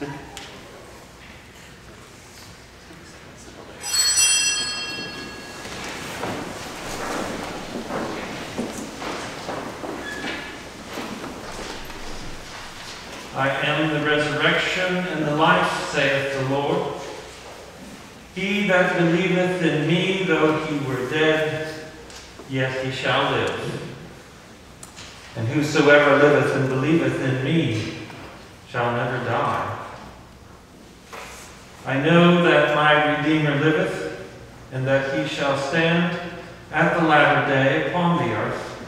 I am the resurrection and the life, saith the Lord. He that believeth in me, though he were dead, yet he shall live. And whosoever liveth and believeth in me shall never die. I know that my Redeemer liveth, and that he shall stand at the latter day upon the earth.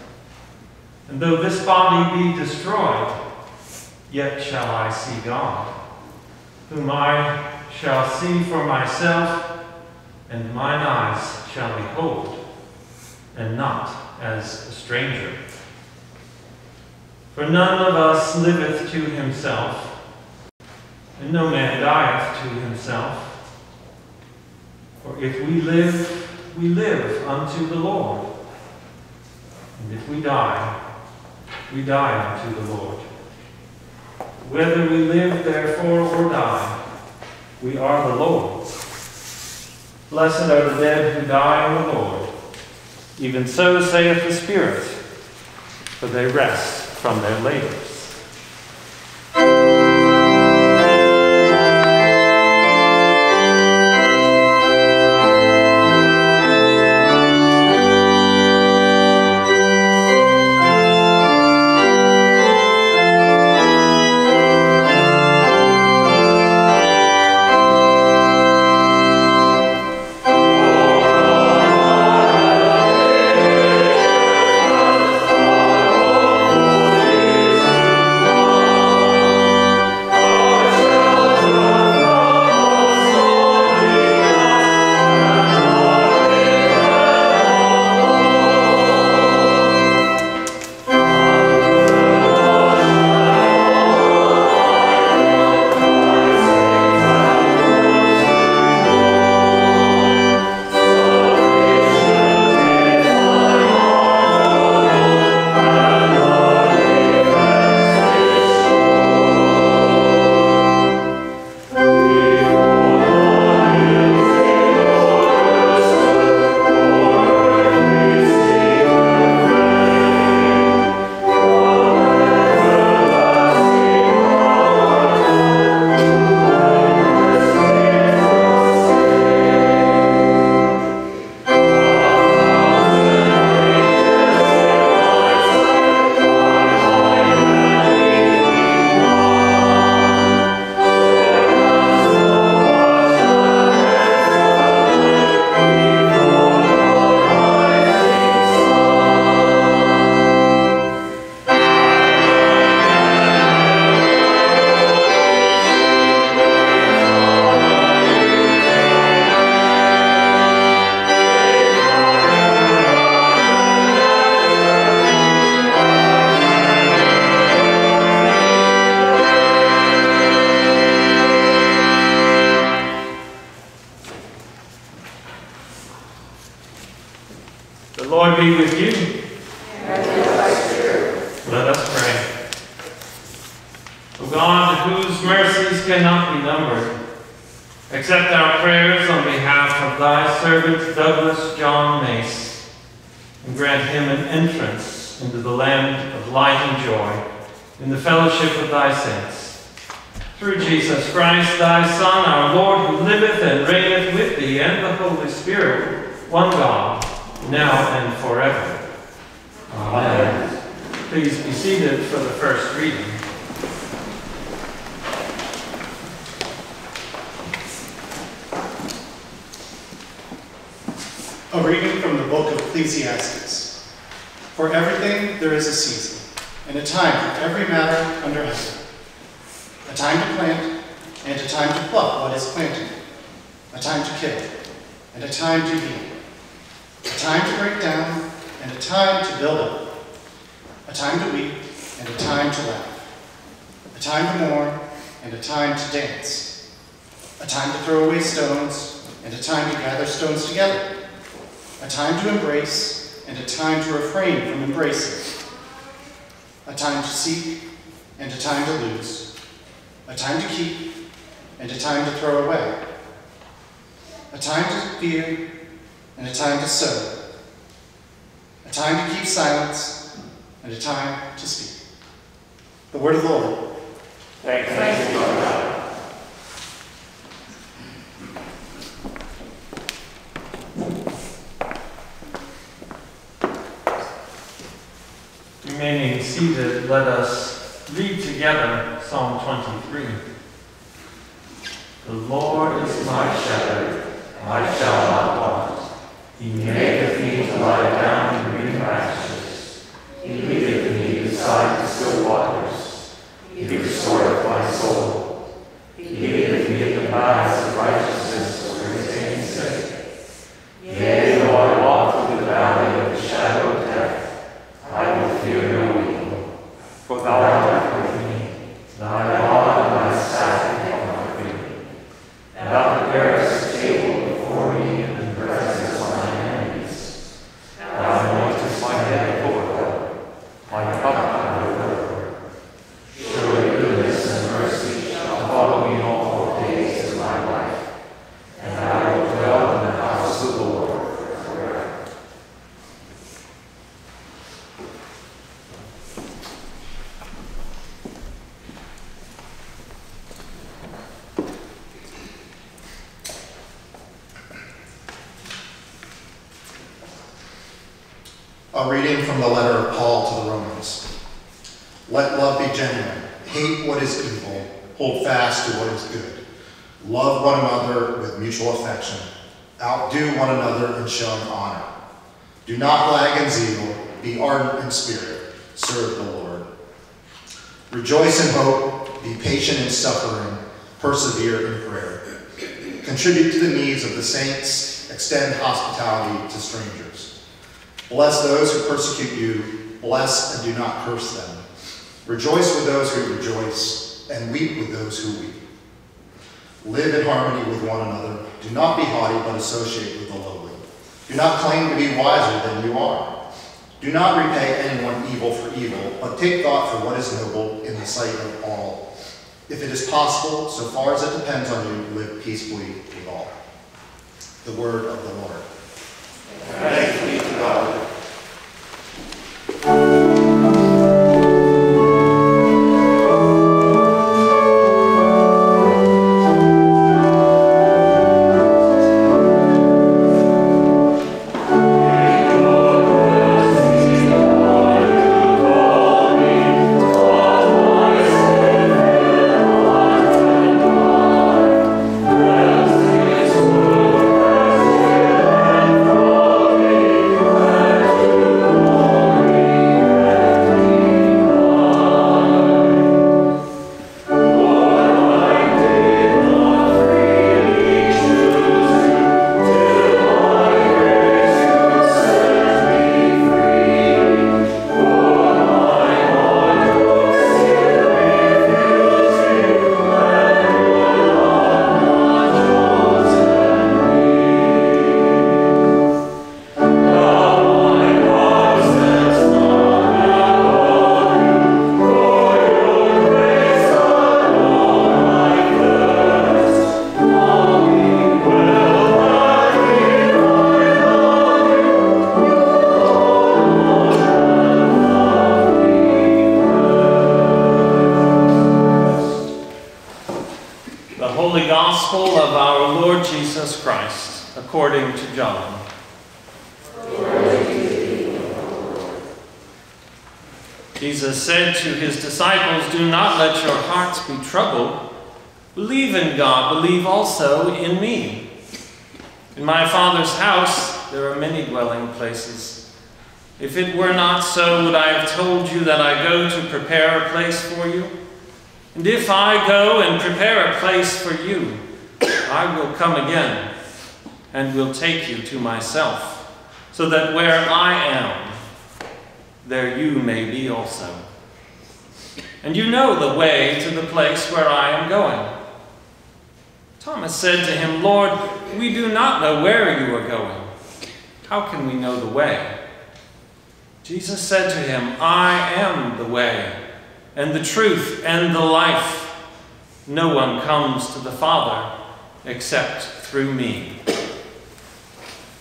And though this body be destroyed, yet shall I see God, whom I shall see for myself, and mine eyes shall behold, and not as a stranger. For none of us liveth to himself, and no man dieth to himself. For if we live, we live unto the Lord. And if we die, we die unto the Lord. Whether we live, therefore, or die, we are the Lord's. Blessed are the dead who die in the Lord. Even so saith the Spirit, for they rest from their labors. Time to fear and a time to sow, a time to keep silence and a time to speak. The word of the Lord. Thanks, Thanks be to God. Remaining seated, let us read together Psalm 23. The Lord is my shepherd, I shall not want. He maketh me to lie down in green pastures. He leadeth me beside the still waters. He restoreth my soul. He leadeth me in the paths of righteousness for his name's sake. Yea, though I walk through the valley of the shadow of death, I will fear no evil. For thou art with me. Thy rod and thy staff comfort me. Thou preparest a table before me in the presence of my enemies. Thou anointest my head with oil. My cup runneth over. Surely goodness and mercy shall follow me all the days of my life, and I will dwell in the house of the Lord forever. A reading from the letter of Paul to the Romans. Let love be genuine. Hate what is evil. Hold fast to what is good. Love one another with mutual affection. Outdo one another in showing honor. Do not lag in zeal. Be ardent in spirit. Serve the Lord. Rejoice in hope. Be patient in suffering. Persevere in prayer. Contribute to the needs of the saints. Extend hospitality to strangers. Bless those who persecute you. Bless and do not curse them. Rejoice with those who rejoice, and weep with those who weep. Live in harmony with one another. Do not be haughty, but associate with the lowly. Do not claim to be wiser than you are. Do not repay anyone evil for evil, but take thought for what is noble in the sight of all. If it is possible, so far as it depends on you, live peacefully with all. The word of the Lord. Thanks be to God. Believe also in me. In my Father's house there are many dwelling places. If it were not so, would I have told you that I go to prepare a place for you? And if I go and prepare a place for you, I will come again and will take you to myself, so that where I am, there you may be also. And you know the way to the place where I am going. Thomas said to him, Lord, we do not know where you are going. How can we know the way? Jesus said to him, I am the way and the truth and the life. No one comes to the Father except through me.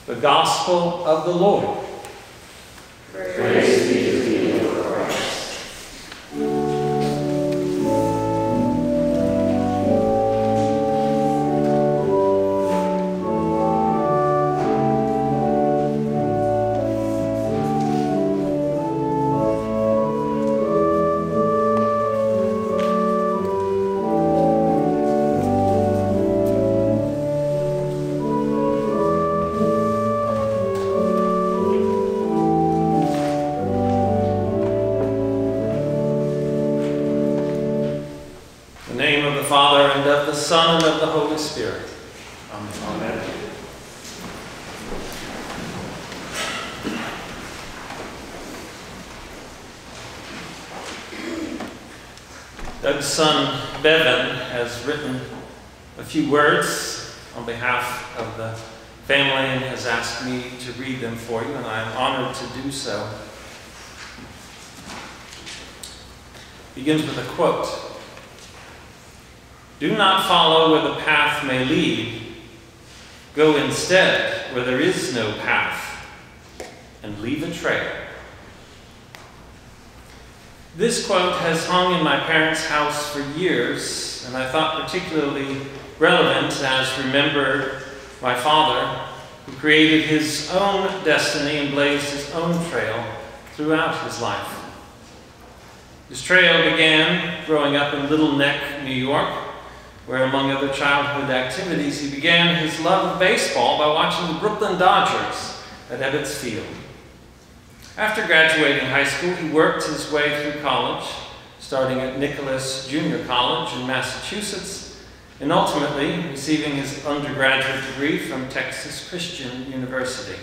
The Gospel of the Lord. Praise so. Begins with a quote Do not follow where the path may lead, go instead where there is no path, and leave a trail. This quote has hung in my parents' house for years, and I thought particularly relevant as remember my father, who created his own destiny and blazed his own trail throughout his life. His trail began growing up in Little Neck, New York, where, among other childhood activities, he began his love of baseball by watching the Brooklyn Dodgers at Ebbets Field. After graduating high school, he worked his way through college, starting at Nichols Junior College in Massachusetts, and ultimately receiving his undergraduate degree from Texas Christian University.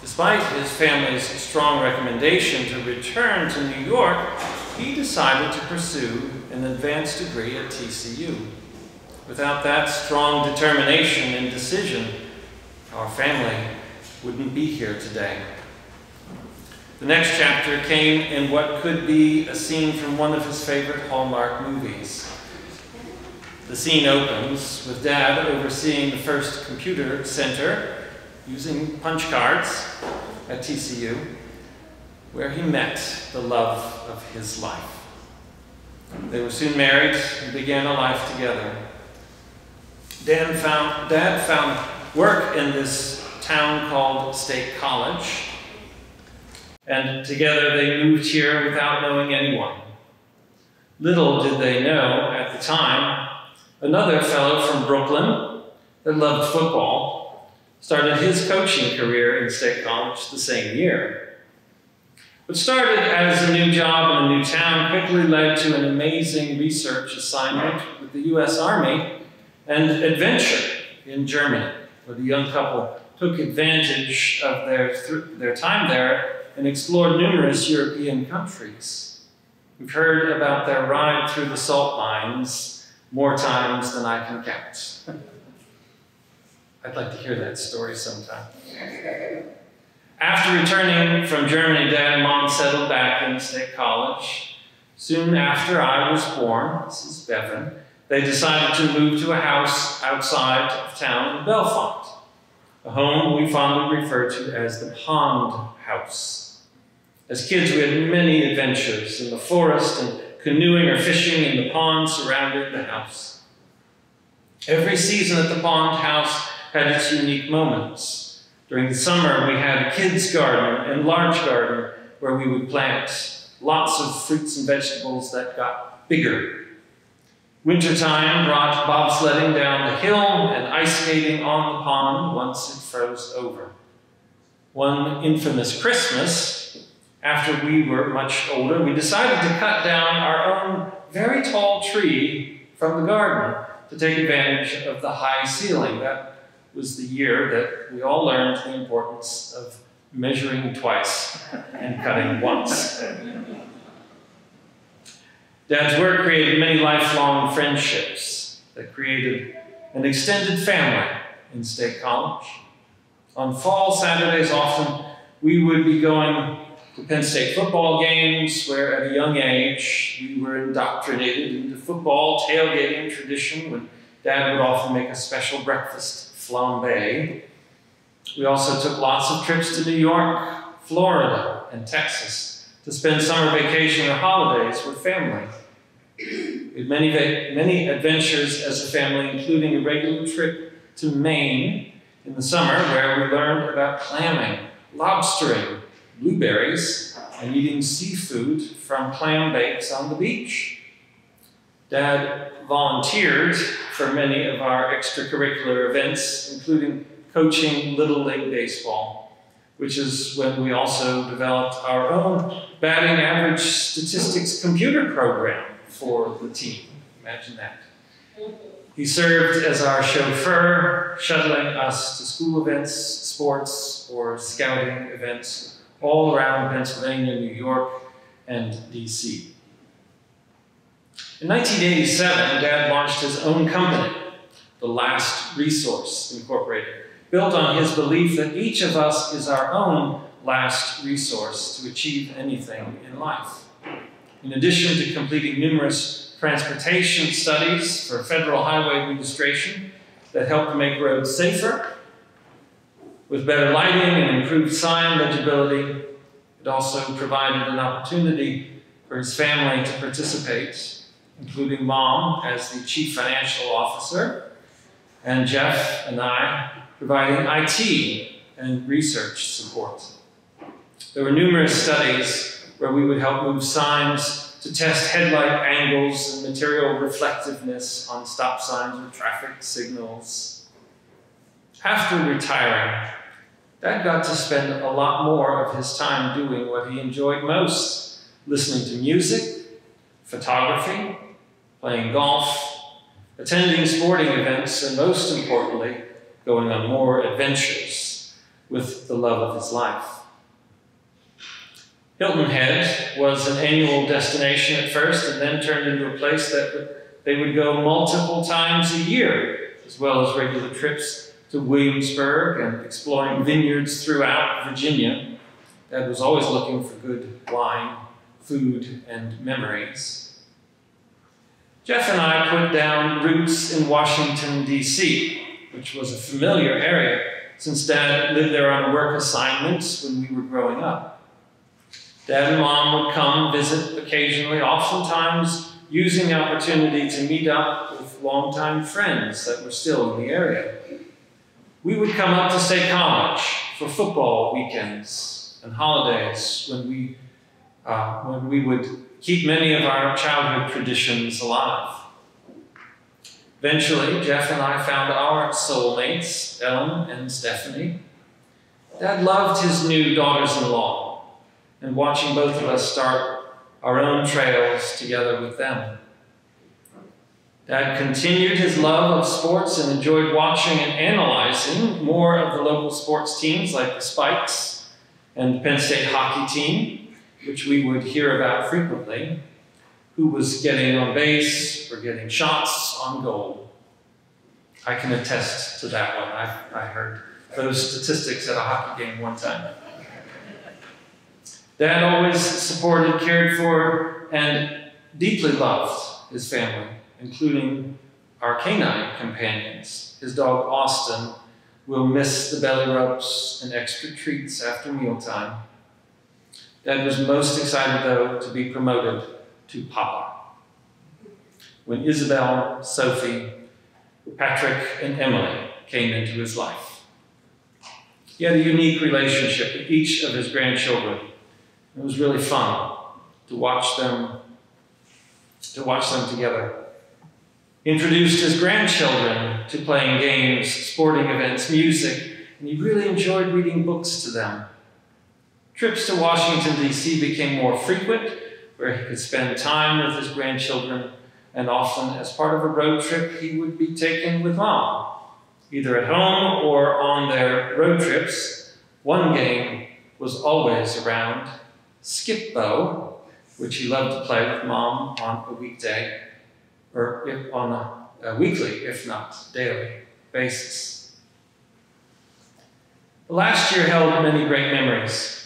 Despite his family's strong recommendation to return to New York, he decided to pursue an advanced degree at TCU. Without that strong determination and decision, our family wouldn't be here today. The next chapter came in what could be a scene from one of his favorite Hallmark movies. The scene opens with Dad overseeing the first computer center using punch cards at TCU, where he met the love of his life. They were soon married and began a life together. Dan found, Dad found work in this town called State College, and together they moved here without knowing anyone. Little did they know at the time, another fellow from Brooklyn that loved football started his coaching career in State College the same year. What started as a new job in a new town quickly led to an amazing research assignment with the U.S. Army and adventure in Germany, where the young couple took advantage of their, their time there and explored numerous European countries. We've heard about their ride through the salt mines more times than I can count. I'd like to hear that story sometime. After returning from Germany, Dad and Mom settled back in State College. Soon after I was born, this is Bevan, they decided to move to a house outside of town in Bellefonte, a home we fondly refer to as the Pond House. As kids, we had many adventures in the forest and canoeing or fishing in the pond surrounding the house. Every season at the Pond House had its unique moments. During the summer, we had a kids' garden and large garden where we would plant lots of fruits and vegetables that got bigger. Wintertime brought bobsledding down the hill and ice skating on the pond once it froze over. One infamous Christmas, after we were much older, we decided to cut down our own very tall tree from the garden to take advantage of the high ceiling. That was the year that we all learned the importance of measuring twice and cutting once. Dad's work created many lifelong friendships that created an extended family in State College. On fall Saturdays, often we would be going to Penn State football games, where at a young age we were indoctrinated into football tailgating tradition when Dad would often make a special breakfast flambe. We also took lots of trips to New York, Florida, and Texas to spend summer vacation or holidays with family. We had many, many adventures as a family, including a regular trip to Maine in the summer where we learned about clamming, lobstering, blueberries, and eating seafood from clam bakes on the beach. Dad volunteered for many of our extracurricular events, including coaching Little League Baseball, which is when we also developed our own batting average statistics computer program for the team. Imagine that. He served as our chauffeur, shuttling us to school events, sports, or scouting events all around Pennsylvania, New York, and DC. In 1987, Dad launched his own company, The Last Resource Incorporated, built on his belief that each of us is our own last resource to achieve anything in life. In addition to completing numerous transportation studies for Federal Highway Administration that help to make roads safer, with better lighting and improved sign legibility, it also provided an opportunity for his family to participate, including mom as the chief financial officer, and Jeff and I providing IT and research support. There were numerous studies where we would help move signs to test headlight angles and material reflectiveness on stop signs or traffic signals. After retiring, Dad got to spend a lot more of his time doing what he enjoyed most listening to music, photography, playing golf, attending sporting events, and most importantly, going on more adventures with the love of his life. Hilton Head was an annual destination at first and then turned into a place that they would go multiple times a year, as well as regular trips to Williamsburg and exploring vineyards throughout Virginia. Dad was always looking for good wine, food, and memories. Jeff and I put down roots in Washington, D.C., which was a familiar area since Dad lived there on work assignments when we were growing up. Dad and Mom would come visit occasionally, oftentimes using the opportunity to meet up with longtime friends that were still in the area. We would come up to State College for football weekends and holidays when we, uh, when we would keep many of our childhood traditions alive. Eventually, Jeff and I found our soulmates, Ellen and Stephanie. Dad loved his new daughters in law and watching both of us start our own trails together with them. Dad continued his love of sports and enjoyed watching and analyzing more of the local sports teams like the Spikes and the Penn State hockey team, which we would hear about frequently, who was getting on base or getting shots on goal. I can attest to that one. I, I heard those statistics at a hockey game one time. Dad always supported, cared for, and deeply loved his family, including our canine companions. His dog Austin will miss the belly rubs and extra treats after mealtime. Dad was most excited, though, to be promoted to Papa. When Isabel, Sophie, Patrick, and Emily came into his life. He had a unique relationship with each of his grandchildren it was really fun to watch them to watch them together. Introduced his grandchildren to playing games, sporting events, music, and he really enjoyed reading books to them. Trips to Washington, D.C. became more frequent, where he could spend time with his grandchildren, and often, as part of a road trip, he would be taken with mom, either at home or on their road trips. One game was always around Skip-Bo, which he loved to play with mom on a weekday, or if, on a, weekly, if not daily, basis. Last year held many great memories.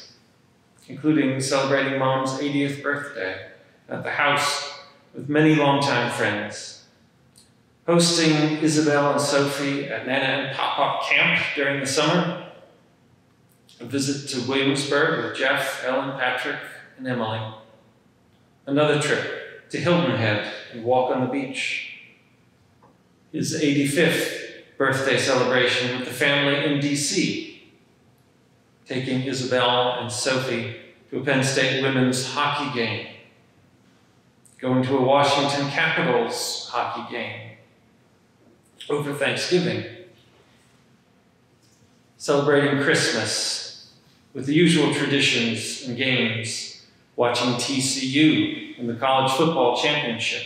including celebrating Mom's 80th birthday at the house with many longtime friends, hosting Isabel and Sophie at Nana and Pop Camp during the summer, a visit to Williamsburg with Jeff, Ellen, Patrick, and Emily, another trip to Hilton Head and walk on the beach, his 85th birthday celebration with the family in DC, taking Isabel and Sophie to a Penn State women's hockey game, going to a Washington Capitals hockey game over Thanksgiving, celebrating Christmas with the usual traditions and games, watching TCU in the college football championship,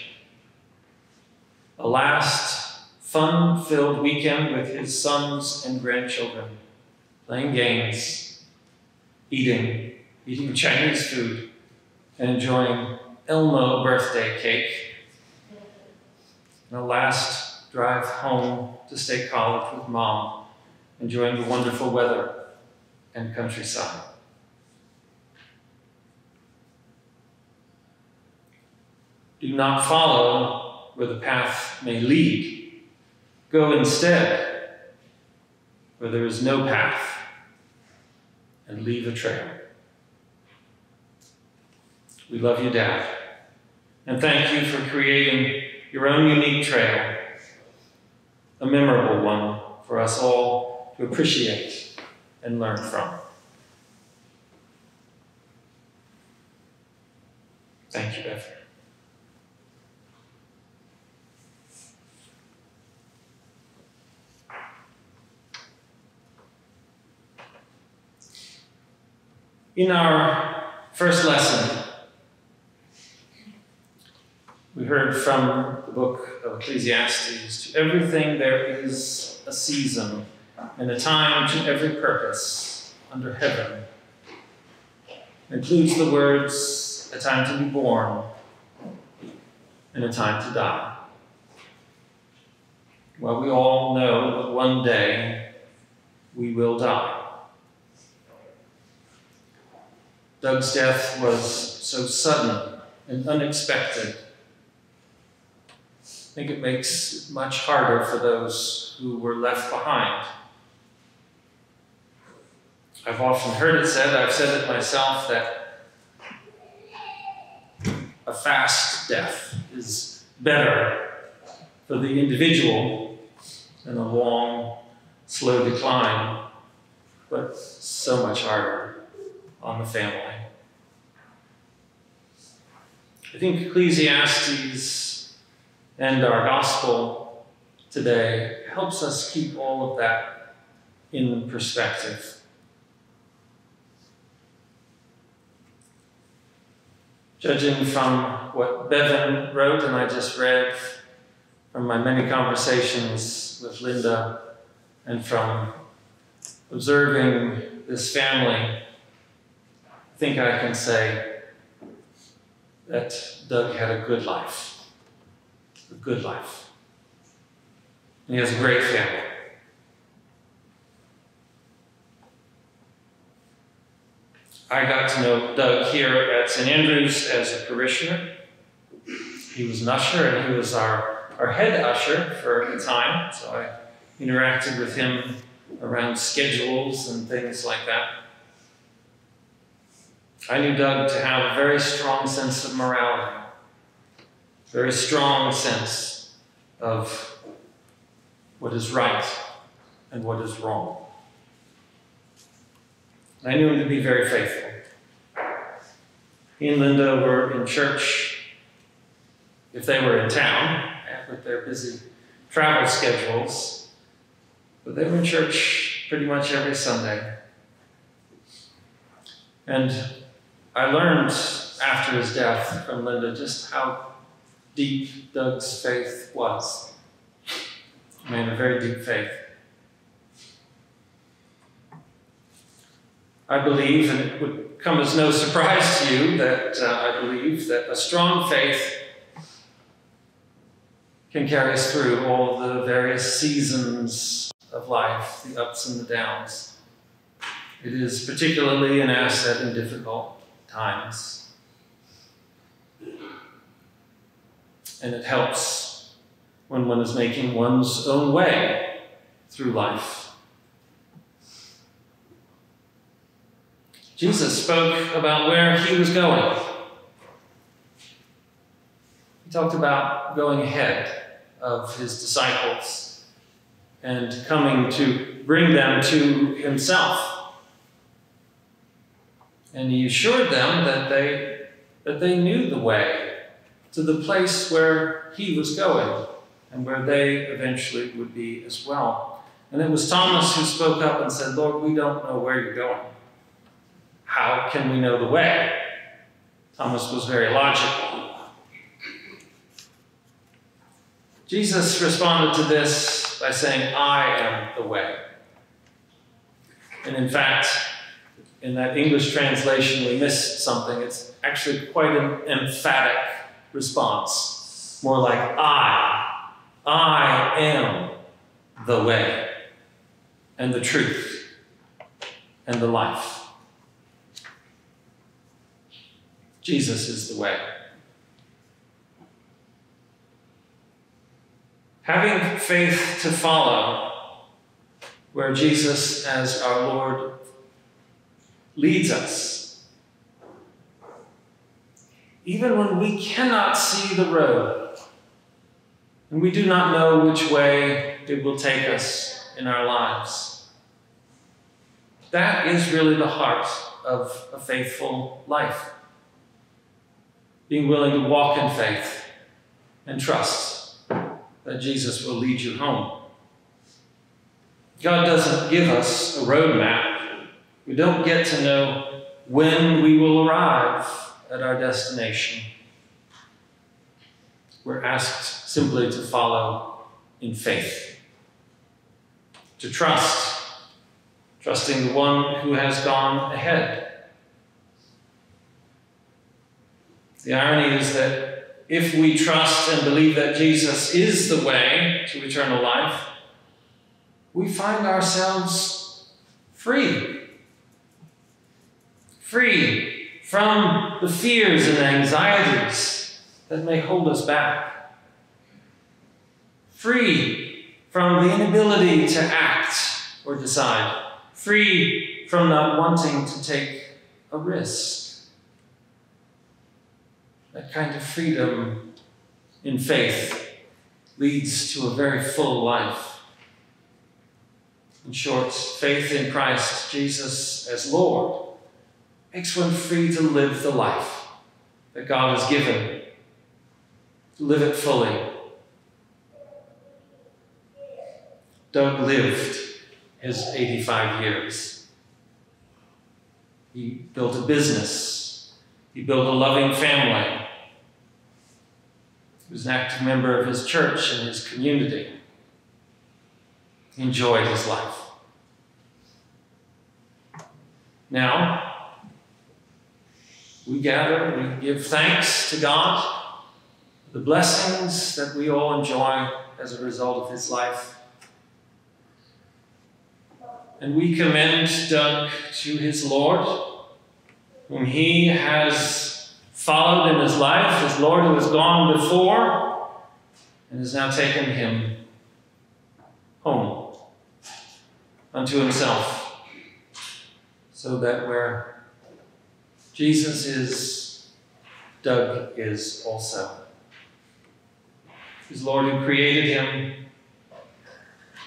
a last fun filled weekend with his sons and grandchildren, playing games, eating, eating Chinese food, and enjoying Elmo birthday cake. And a last drive home to State College with mom, enjoying the wonderful weather and countryside. Do not follow where the path may lead. Go instead where there is no path and leave a trail. We love you, Dad. And thank you for creating your own unique trail, a memorable one for us all to appreciate and learn from. Thank you, Beth. In our first lesson, we heard from the book of Ecclesiastes to everything there is a season and a time to every purpose under heaven. It includes the words, a time to be born and a time to die. Well, we all know that one day we will die. Doug's death was so sudden and unexpected. I think it makes it much harder for those who were left behind. I've often heard it said, I've said it myself, that a fast death is better for the individual than a long, slow decline, but so much harder on the family. I think Ecclesiastes and our gospel today helps us keep all of that in perspective. Judging from what Bevan wrote and I just read, from my many conversations with Linda, and from observing this family, I think I can say that Doug had a good life. A good life. And he has a great family. I got to know Doug here at St. Andrews as a parishioner. He was an usher and he was our, our head usher for a time, so I interacted with him around schedules and things like that. I knew Doug to have a very strong sense of morality, very strong sense of what is right and what is wrong. I knew him to be very faithful. He and Linda were in church if they were in town with their busy travel schedules, but they were in church pretty much every Sunday. And I learned after his death from Linda just how deep Doug's faith was. I mean, a very deep faith. I believe, and it would come as no surprise to you, that uh, I believe that a strong faith can carry us through all the various seasons of life, the ups and the downs. It is particularly an asset in difficult times. And it helps when one is making one's own way through life. Jesus spoke about where he was going. He talked about going ahead of his disciples and coming to bring them to himself. And he assured them that they, that they knew the way to the place where he was going and where they eventually would be as well. And it was Thomas who spoke up and said, Lord, we don't know where you're going. How can we know the way? Thomas was very logical. Jesus responded to this by saying, I am the way. And in fact, in that English translation, we miss something. It's actually quite an emphatic response. More like, I, I am the way and the truth and the life. Jesus is the way. Having faith to follow where Jesus, as our Lord, leads us. Even when we cannot see the road and we do not know which way it will take us in our lives. That is really the heart of a faithful life. Being willing to walk in faith and trust that Jesus will lead you home. God doesn't give us a roadmap. We don't get to know when we will arrive at our destination. We're asked simply to follow in faith, to trust, trusting the one who has gone ahead. The irony is that if we trust and believe that Jesus is the way to eternal life, we find ourselves free. Free from the fears and anxieties that may hold us back. Free from the inability to act or decide. Free from not wanting to take a risk. That kind of freedom in faith leads to a very full life. In short, faith in Christ Jesus as Lord makes one free to live the life that God has given, live it fully. Doug lived his 85 years. He built a business, he built a loving family. He was an active member of his church and his community. He enjoyed his life. Now, we gather, we give thanks to God the blessings that we all enjoy as a result of his life. And we commend Doug to his Lord, whom he has followed in his life, his Lord who has gone before and has now taken him home unto himself, so that where Jesus is, Doug is also. His Lord who created him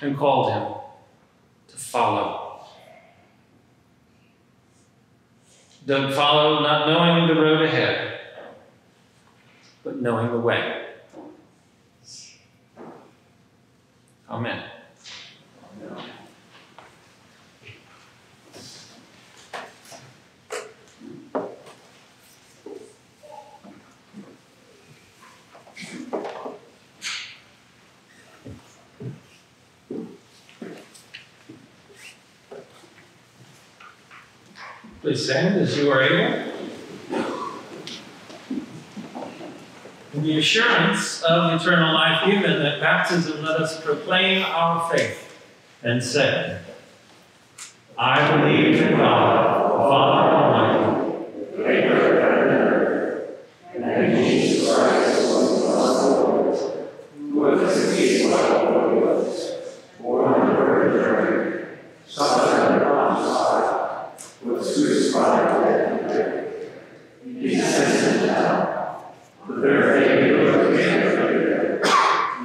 and called him to follow. Doug followed not knowing the road ahead, but knowing the way. Amen. Please stand as you are able. In the assurance of eternal life given at baptism, let us proclaim our faith and say, I believe in God, the Father Almighty, maker of heaven and earth, and in Jesus Christ, who was Lord, who was conceived by the Holy Ghost, born of the Virgin Mary, suffered under Pontius Pilate, was crucified and buried. He descended into hell. The third day he rose again from the dead.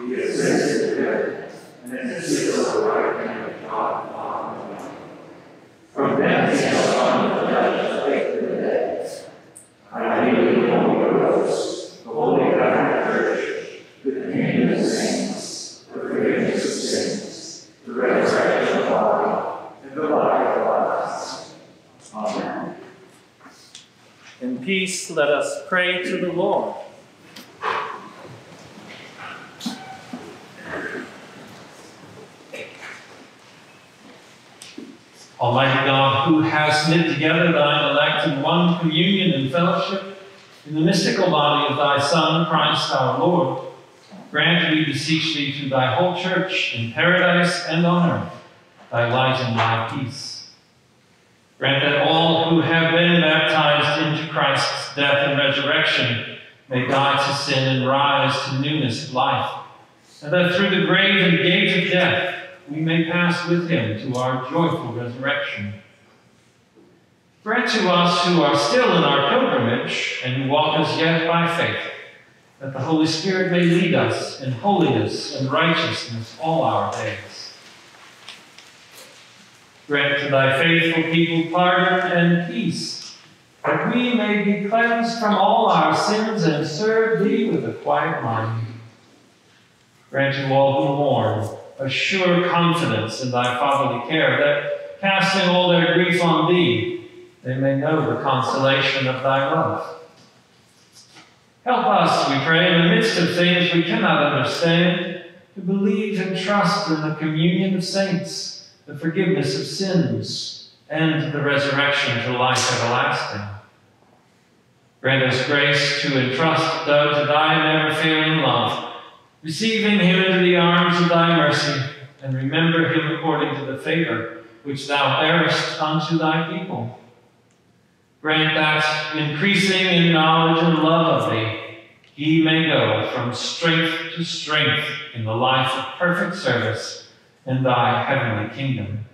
He ascended to heaven, and is seated at the right hand of God the Father Almighty. From thence he shall come to judge the quick and the dead. I believe in the Holy Ghost, the Holy Catholic Church, the communion of saints, the forgiveness of sins, the resurrection of the body, and the life everlasting. Amen. In peace, let us pray to the Lord. Almighty God, who has knit together thine elect in one communion and fellowship in the mystical body of thy Son, Christ our Lord, grant, we beseech thee, to thy whole church in paradise and on earth, thy light and thy peace. Grant that all who have been baptized Christ's death and resurrection may die to sin and rise to newness of life, and that through the grave and gate of death we may pass with him to our joyful resurrection. Grant to us who are still in our pilgrimage and who walk as yet by faith, that the Holy Spirit may lead us in holiness and righteousness all our days. Grant to thy faithful people pardon and peace, that we may be cleansed from all our sins and serve thee with a quiet mind. Grant to all who mourn a sure confidence in thy fatherly care, that casting all their grief on thee, they may know the consolation of thy love. Help us, we pray, in the midst of things we cannot understand, to believe and trust in the communion of saints, the forgiveness of sins, and the resurrection to life everlasting. Grant us grace to entrust Doug to thy never-failing love, receiving him into the arms of thy mercy, and remember him according to the favor which thou bearest unto thy people. Grant that, increasing in knowledge and love of thee, he may go from strength to strength in the life of perfect service in thy heavenly kingdom.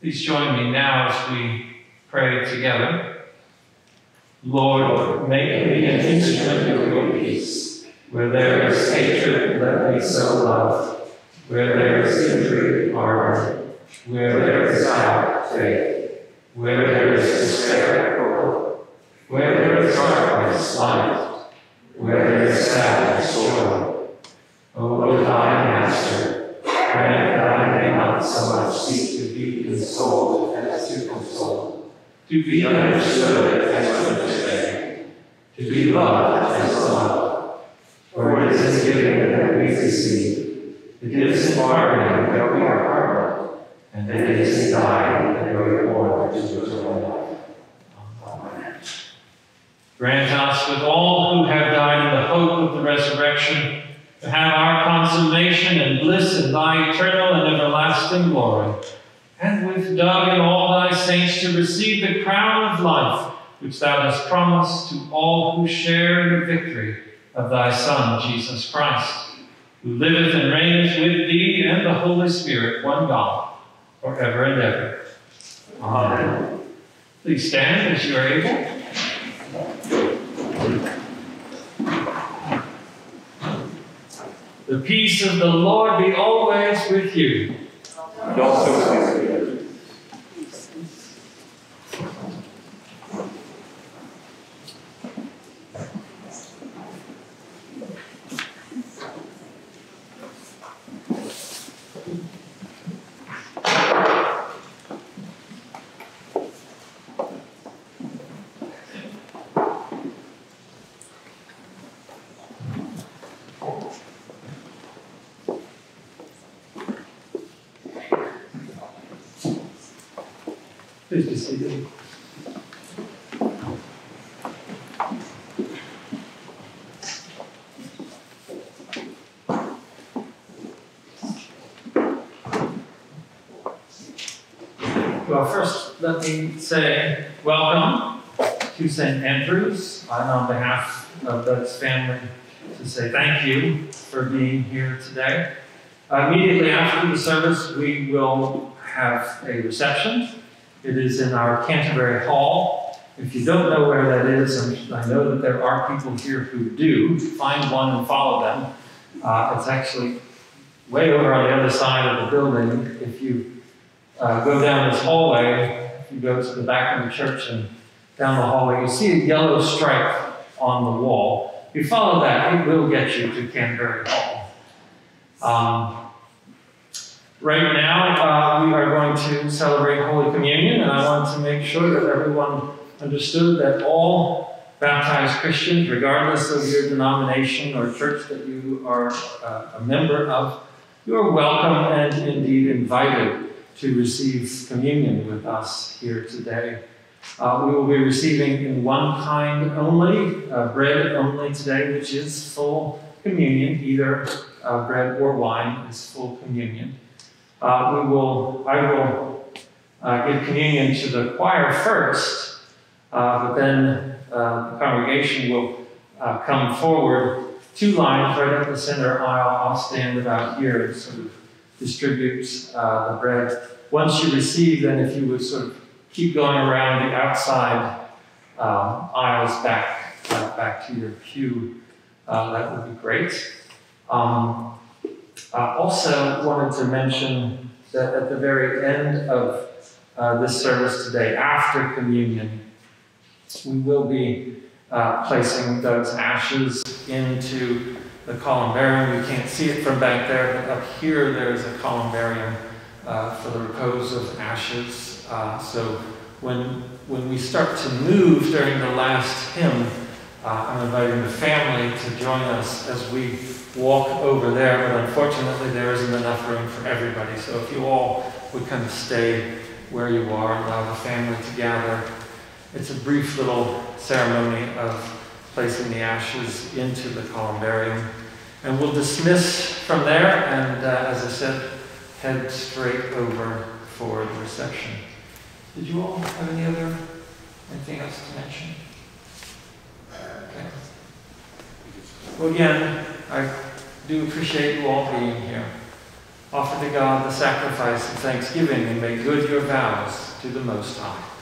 Please join me now as we pray together. Lord, make me an instrument of your peace. Where there is hatred, let me sow love. Where there is injury, pardon. Where there is doubt, faith. Where there is despair, hope. Where there is darkness, light. Where there is sadness, joy. O divine Master, grant that I may not so much seek to be consoled as to console, to be understood as obey, to be loved as love. For it is in giving that we receive, it is in pardoning that we are pardoned, and it is in dying that we are born to eternal life. Amen. Grant us, with all who have died in the hope of the resurrection, to have our consummation and bliss in thy eternal and everlasting glory, and with and all thy saints to receive the crown of life which thou hast promised to all who share in the victory of thy Son, Jesus Christ, who liveth and reigneth with thee and the Holy Spirit, one God, forever and ever. Amen. Please stand as you are able. The peace of the Lord be always with you. And also Please be seated. Well, first, let me say welcome to St. Andrews, and on behalf of Doug's family, to say thank you for being here today. Uh, immediately after the service, we will have a reception. It is in our Canterbury Hall. If you don't know where that is, I know that there are people here who do, find one and follow them. Uh, it's actually way over on the other side of the building. If you uh, go down this hallway, if you go to the back of the church and down the hallway, you see a yellow stripe on the wall. If you follow that, it will get you to Canterbury Hall. Um, right now, uh, we are going to celebrate Holy Communion, and I wanted to make sure that everyone understood that all baptized Christians, regardless of your denomination or church that you are uh, a member of, you are welcome and indeed invited to receive communion with us here today. Uh, we will be receiving in one kind only, uh, bread only today, which is full communion. Either uh, bread or wine is full communion. Uh, we will, I will uh, give communion to the choir first, uh, but then the congregation will come forward two lines right up the center aisle. I'll stand about here and sort of distribute uh, the bread. Once you receive, then if you would sort of keep going around the outside aisles back, uh, back to your pew, uh, that would be great. Um, I also wanted to mention that at the very end of uh, this service today, after communion, we will be uh, placing those ashes into the columbarium. You can't see it from back there, but up here there's a columbarium uh, for the repose of ashes. Uh, so when, when we start to move during the last hymn, uh, I'm inviting the family to join us as we walk over there, but unfortunately there isn't enough room for everybody. So if you all would kind of stay where you are and allow the family to gather. It's a brief little ceremony of placing the ashes into the columbarium. And we'll dismiss from there and, uh, as I said, head straight over for the reception. Did you all have any other, anything else to mention? Okay. Well, again, I do appreciate you all being here. Offer to God the sacrifice of thanksgiving and make good your vows to the Most High.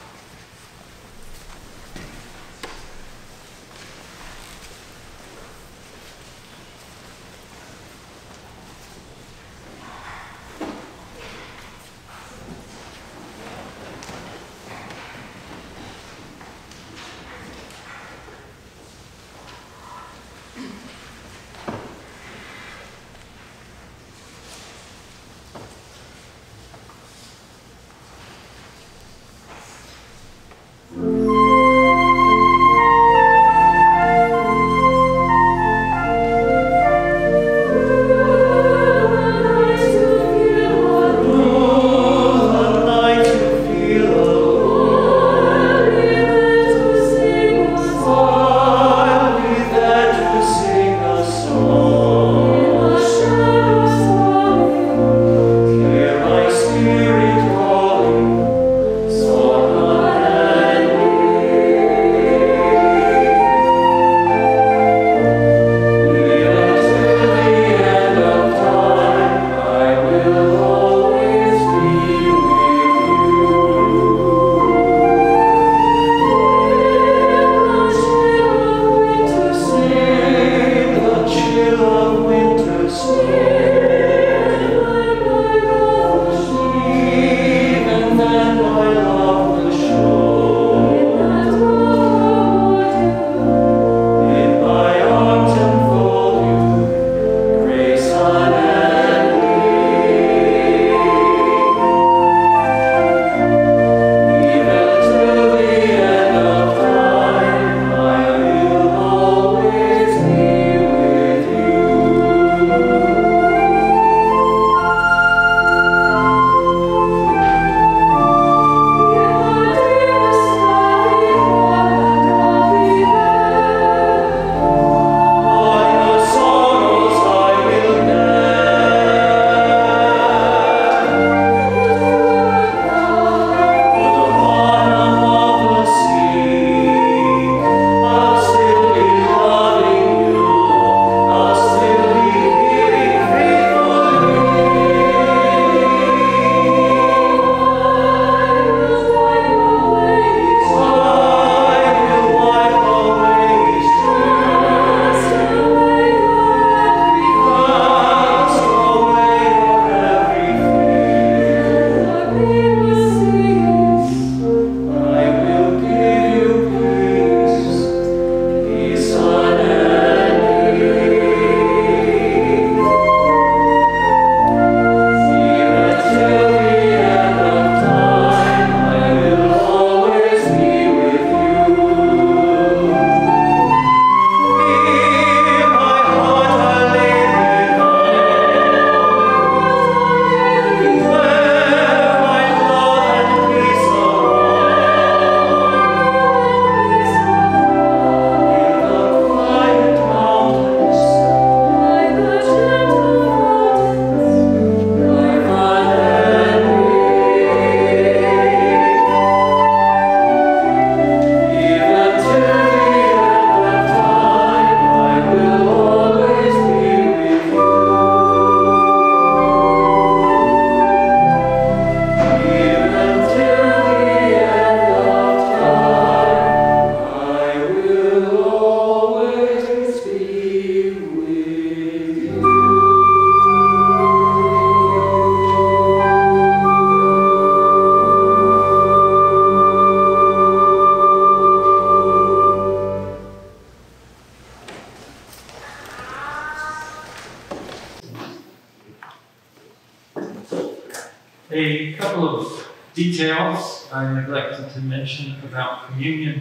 Couple of details I neglected to mention about communion.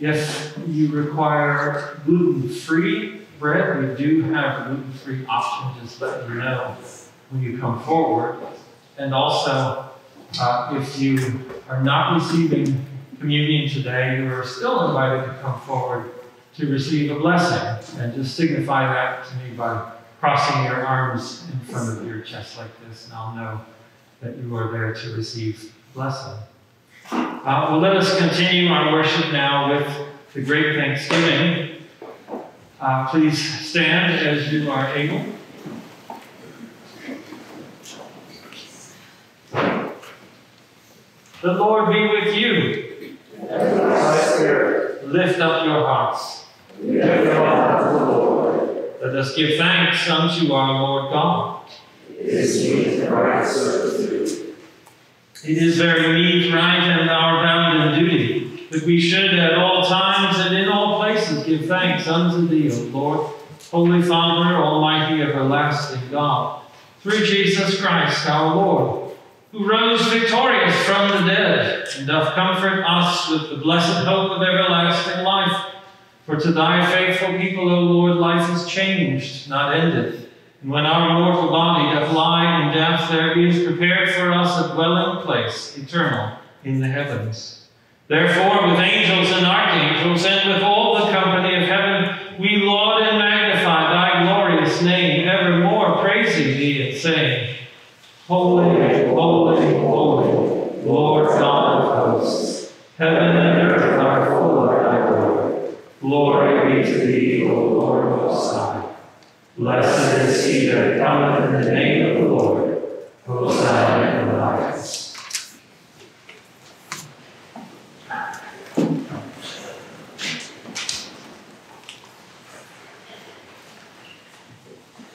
If you require gluten-free bread, we do have gluten-free options, just let you know when you come forward. And also, uh, if you are not receiving communion today, you are still invited to come forward to receive a blessing. And just signify that to me by crossing your arms in front of your chest like this, and I'll know that you are there to receive blessing. Uh, well, let us continue our worship now with the great thanksgiving. Uh, please stand as you are able. The Lord be with you. Lift up your hearts. Let us give thanks unto our Lord God. It is very meet, right, and our bounden duty that we should at all times and in all places give thanks unto thee, O Lord, Holy Father, Almighty, everlasting God, through Jesus Christ our Lord who rose victorious from the dead, and doth comfort us with the blessed hope of everlasting life. For to thy faithful people, O Lord, life is changed, not ended. And when our mortal body doth lie in death, there is prepared for us a dwelling place, eternal, in the heavens. Therefore, with angels and archangels, and with all the company of heaven, we laud and magnify thy glorious name, evermore praising thee and saying, Holy, holy, holy, Lord God of hosts, heaven and earth are full of thy glory. Glory be to thee, O Lord Most High. Blessed is he that cometh in the name of the Lord. Hosanna in the highest.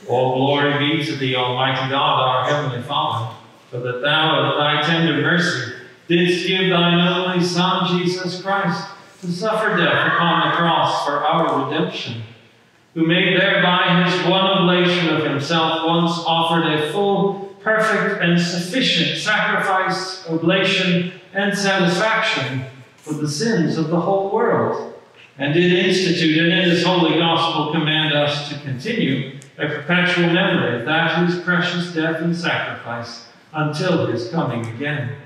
All glory be to thee, Almighty God, our Heavenly Father, for that thou, of thy tender mercy, didst give thine only Son, Jesus Christ, to suffer death upon the cross for our redemption, who made thereby his one oblation of himself once offered a full, perfect, and sufficient sacrifice, oblation, and satisfaction for the sins of the whole world, and did institute and in his holy gospel command us to continue a perpetual memory of that whose precious death and sacrifice until his coming again.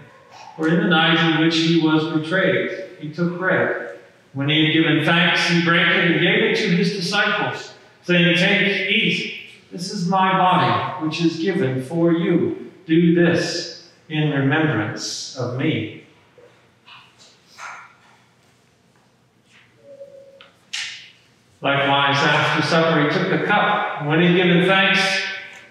For in the night in which he was betrayed, he took bread. When he had given thanks, he broke it and gave it to his disciples, saying, Take, eat. This is my body, which is given for you. Do this in remembrance of me. Likewise, after supper, he took the cup, when he had given thanks,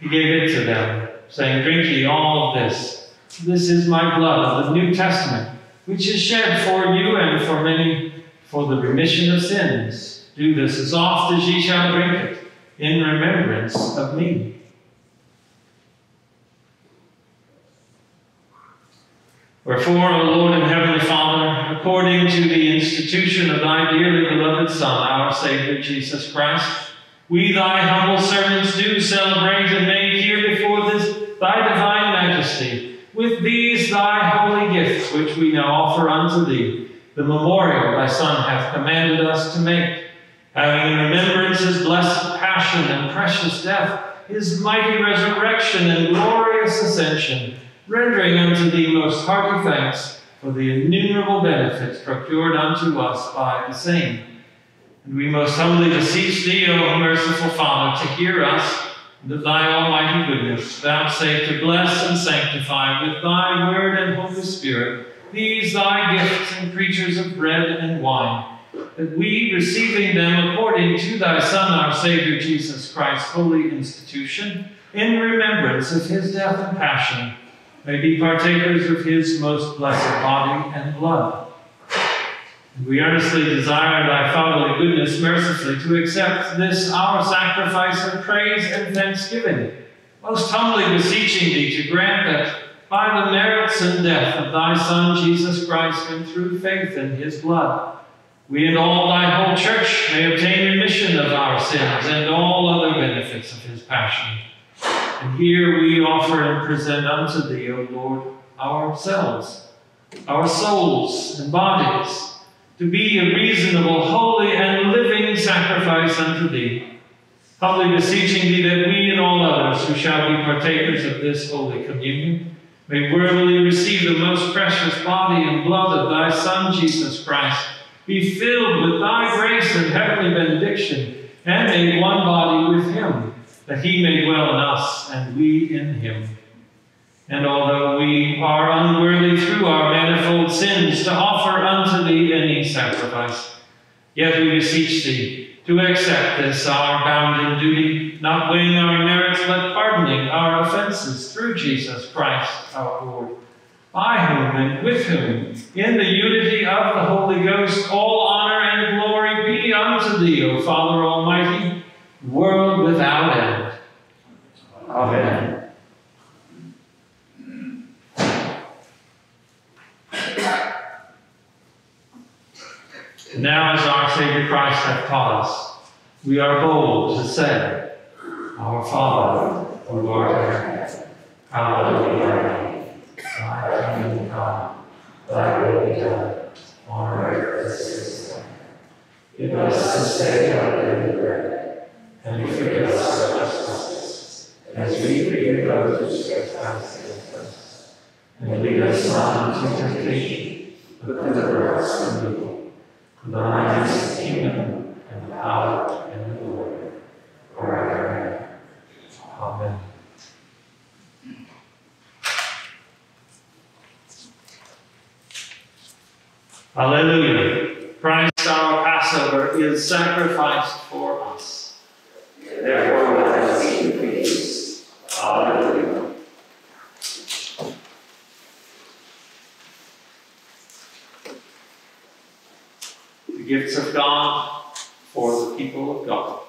he gave it to them, saying, Drink ye all of this. This is my blood of the New Testament, which is shed for you and for many for the remission of sins. Do this as oft as ye shall drink it, in remembrance of me. Wherefore, O Lord and Heavenly Father, according to the institution of thy dearly beloved Son, our Savior Jesus Christ, we thy humble servants do celebrate and make here before this thy divine majesty, with these thy holy gifts, which we now offer unto thee, the memorial thy Son hath commanded us to make, having in remembrance his blessed passion and precious death, his mighty resurrection and glorious ascension, rendering unto thee most hearty thanks for the innumerable benefits procured unto us by the same. And we most humbly beseech thee, O merciful Father, to hear us, and thy almighty goodness vouchsafe to bless and sanctify with thy word and Holy Spirit these thy gifts and creatures of bread and wine, that we, receiving them according to thy Son, our Savior Jesus Christ's holy institution, in remembrance of his death and passion, may be partakers of his most blessed body and blood. We earnestly desire thy fatherly goodness mercifully to accept this our sacrifice of praise and thanksgiving, most humbly beseeching thee to grant that by the merits and death of thy Son Jesus Christ and through faith in his blood, we and all thy whole church may obtain remission of our sins and all other benefits of his passion And here we offer and present unto thee, O Lord, ourselves, our souls and bodies, to be a reasonable, holy, and living sacrifice unto thee. Humbly beseeching thee that we and all others who shall be partakers of this holy communion may worthily receive the most precious body and blood of thy Son, Jesus Christ, be filled with thy grace and heavenly benediction, and made one body with him, that he may dwell in us and we in him. And although we are unworthy through our manifold sins to offer unto thee any sacrifice, yet we beseech thee to accept this our bounden duty, not weighing our merits, but pardoning our offenses through Jesus Christ our Lord, by whom and with whom, in the unity of the Holy Ghost, all honor and glory be unto thee, O Father Almighty, world without end. Amen. Now, as our Savior Christ hath taught us, we are bold to say, Our Father, who art in heaven, hallowed be thy name. Thy kingdom come, thy will be done, on earth as it is in heaven. Give us this day our daily bread, and forgive us our trespasses, as we forgive those who trespass against us. And lead us not into temptation, but deliver us from evil. The and the power, and the glory. Amen. Hallelujah. Christ our Passover is sacrificed for us. Therefore let us eat in peace. Hallelujah. The gifts of God for the people of God.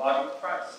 Body of Christ,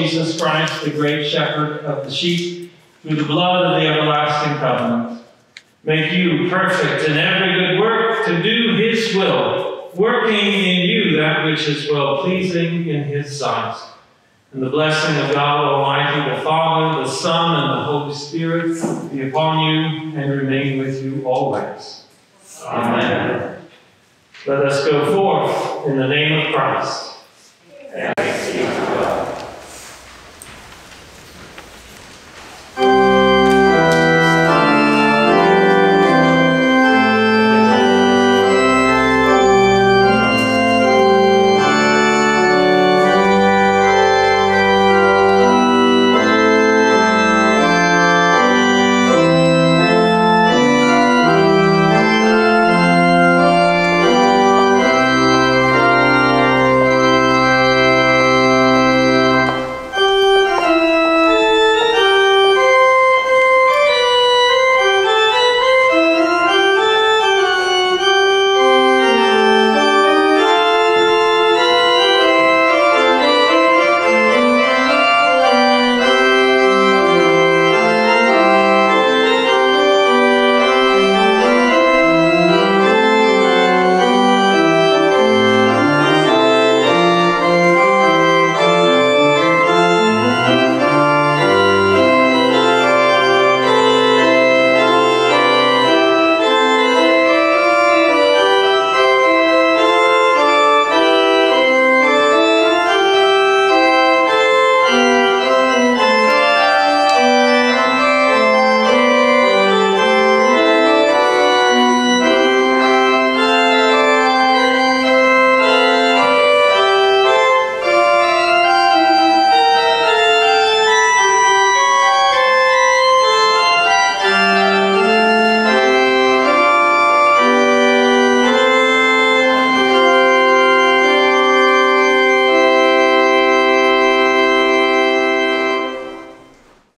Jesus Christ, the great shepherd of the sheep, through the blood of the everlasting covenant, make you perfect in every good work to do his will, working in you that which is well pleasing in his sight. And the blessing of God Almighty, the Father, the Son, and the Holy Spirit be upon you and remain with you always. Amen. Let us go forth in the name of Christ.